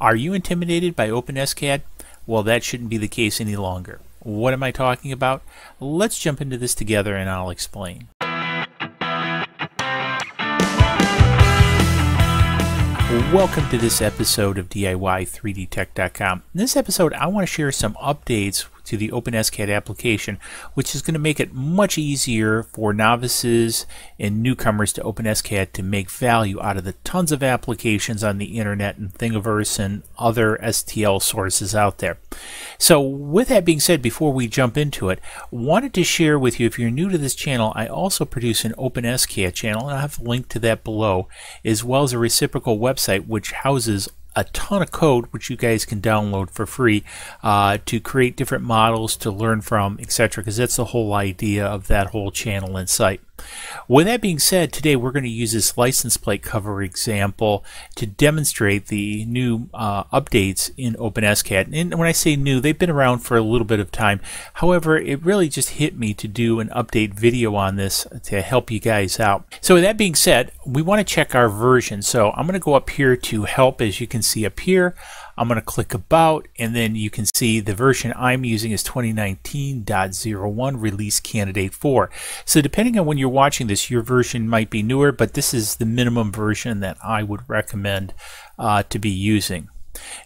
Are you intimidated by OpenSCAD? Well, that shouldn't be the case any longer. What am I talking about? Let's jump into this together and I'll explain. Welcome to this episode of DIY3DTech.com. In this episode, I want to share some updates to the OpenSCAD application, which is going to make it much easier for novices and newcomers to OpenSCAD to make value out of the tons of applications on the internet and Thingiverse and other STL sources out there. So with that being said, before we jump into it, wanted to share with you, if you're new to this channel, I also produce an OpenSCAD channel, and I have a link to that below, as well as a reciprocal website which houses a ton of code which you guys can download for free uh, to create different models to learn from etc because that's the whole idea of that whole channel and site with that being said, today we're going to use this license plate cover example to demonstrate the new uh, updates in OpenSCAD. And when I say new, they've been around for a little bit of time. However, it really just hit me to do an update video on this to help you guys out. So with that being said, we want to check our version. So I'm going to go up here to help, as you can see up here. I'm going to click About, and then you can see the version I'm using is 2019.01 Release Candidate 4. So depending on when you're watching this, your version might be newer, but this is the minimum version that I would recommend uh, to be using.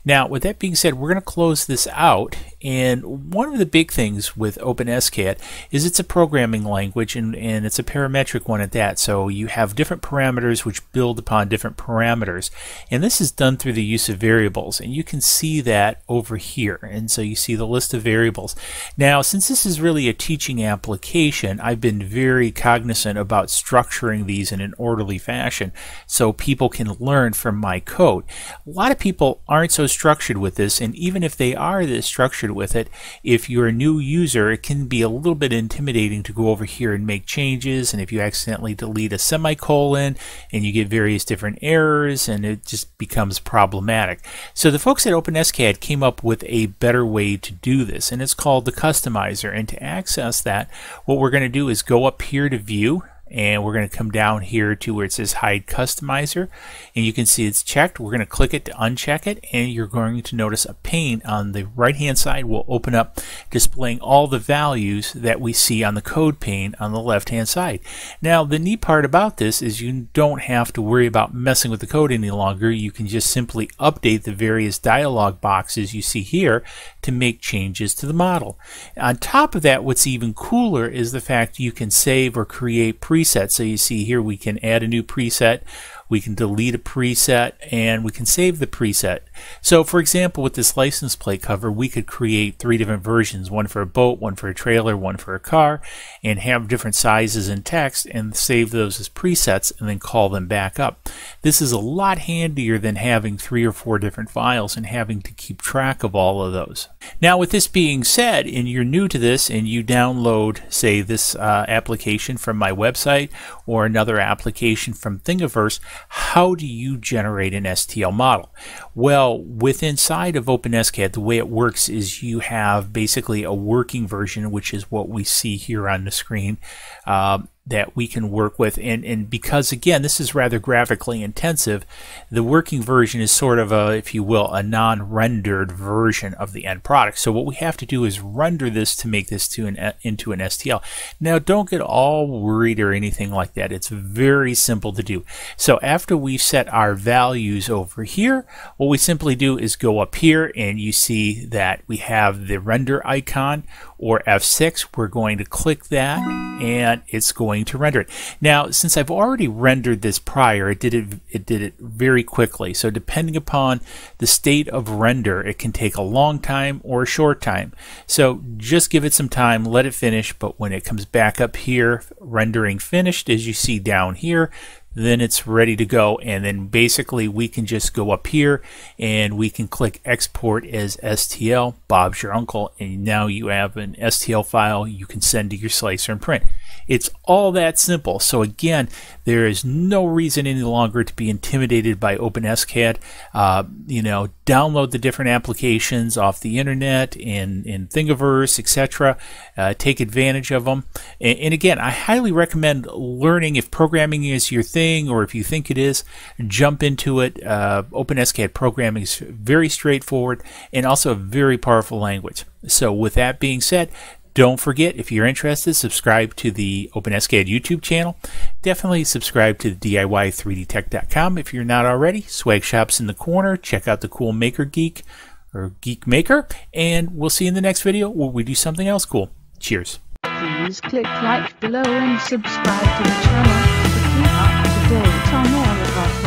Now, with that being said, we're going to close this out. And one of the big things with OpenSCAD is it's a programming language and, and it's a parametric one at that. So you have different parameters which build upon different parameters. And this is done through the use of variables. And you can see that over here. And so you see the list of variables. Now, since this is really a teaching application, I've been very cognizant about structuring these in an orderly fashion so people can learn from my code. A lot of people aren't so structured with this, and even if they are this structured with it, if you're a new user, it can be a little bit intimidating to go over here and make changes, and if you accidentally delete a semicolon, and you get various different errors, and it just becomes problematic. So the folks at OpenSCAD came up with a better way to do this, and it's called the Customizer, and to access that, what we're going to do is go up here to View, and we're going to come down here to where it says hide customizer. And you can see it's checked. We're going to click it to uncheck it and you're going to notice a pane on the right hand side will open up displaying all the values that we see on the code pane on the left hand side. Now the neat part about this is you don't have to worry about messing with the code any longer. You can just simply update the various dialog boxes you see here to make changes to the model on top of that what's even cooler is the fact you can save or create presets. So you see here we can add a new preset we can delete a preset, and we can save the preset. So for example, with this license plate cover, we could create three different versions, one for a boat, one for a trailer, one for a car, and have different sizes and text and save those as presets and then call them back up. This is a lot handier than having three or four different files and having to keep track of all of those. Now with this being said, and you're new to this and you download, say, this uh, application from my website or another application from Thingiverse, how do you generate an STL model? Well, with inside of OpenSCAD, the way it works is you have basically a working version, which is what we see here on the screen. Um, that we can work with. And, and because, again, this is rather graphically intensive, the working version is sort of a, if you will, a non-rendered version of the end product. So what we have to do is render this to make this to an, into an STL. Now, don't get all worried or anything like that. It's very simple to do. So after we've set our values over here, what we simply do is go up here and you see that we have the render icon or F6. We're going to click that and it's going going to render it. Now, since I've already rendered this prior, it did it, it did it very quickly. So depending upon the state of render, it can take a long time or a short time. So just give it some time, let it finish, but when it comes back up here, rendering finished, as you see down here, then it's ready to go and then basically we can just go up here and we can click export as STL Bob's your uncle and now you have an STL file you can send to your slicer and print It's all that simple. So again, there is no reason any longer to be intimidated by OpenSCAD. Uh, you know, download the different applications off the internet in, in Thingiverse, etc. Uh, take advantage of them. And, and, again, I highly recommend learning if programming is your thing or if you think it is, jump into it. Uh, OpenSCAD programming is very straightforward and also a very powerful language. So with that being said, don't forget, if you're interested, subscribe to the OpenSCAD YouTube channel. Definitely subscribe to the DIY3DTech.com if you're not already. Swag Shop's in the corner. Check out the cool Maker Geek or Geek Maker. And we'll see you in the next video where we do something else cool. Cheers. Please click like below and subscribe to the channel to keep up to